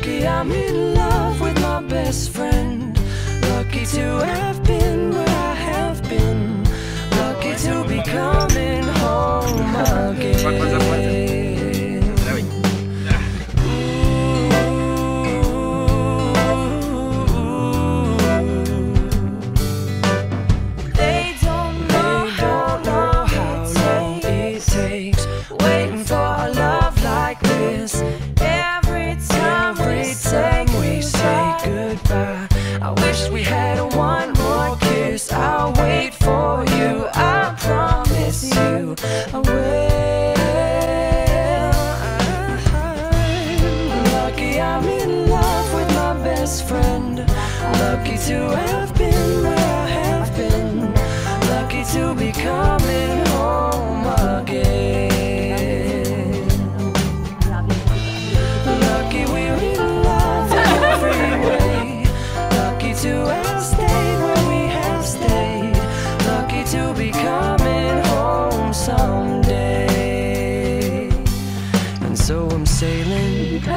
Lucky I'm in love with my best friend. Lucky to have been where I have been. Lucky to be coming home again. They don't know how long it takes waiting for one more kiss. I'll wait for you. I promise you, I will. Lucky I'm in love with my best friend. Lucky to have been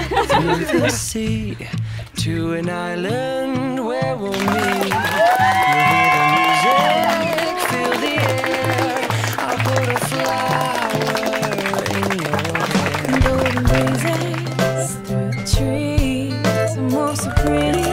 through the sea to an island where we'll meet. You'll hear the music, fill the air. I'll put a flower in your hair. Golden breezes through the trees, I'm so pretty.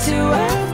to act